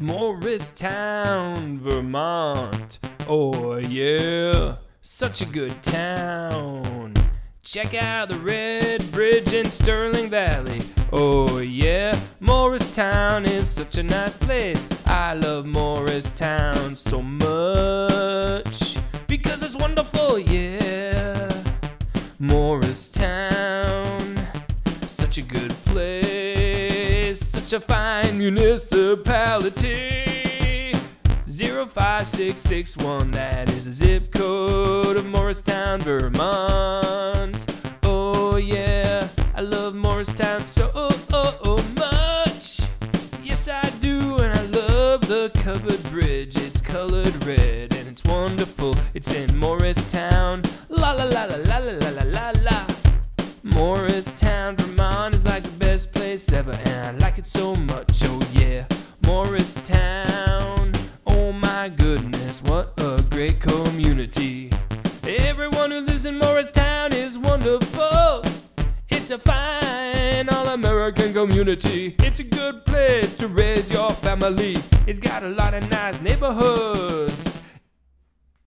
Morristown, Vermont. Oh, yeah, such a good town. Check out the Red Bridge in Sterling Valley. Oh, yeah, Morristown is such a nice place. I love Morristown so much because it's wonderful, yeah. Morristown, such a good place, such a fine municipality. 05661, that is the zip code of Morristown, Vermont. Oh, yeah, I love Morristown so oh, oh, oh much. Yes, I do, and I love the covered bridge. It's colored red and it's wonderful. It's in Morristown. La la la la la la la la la. Morristown, 97 and I like it so much, oh yeah. Morristown, oh my goodness, what a great community. Everyone who lives in Morristown is wonderful. It's a fine all American community. It's a good place to raise your family. It's got a lot of nice neighborhoods.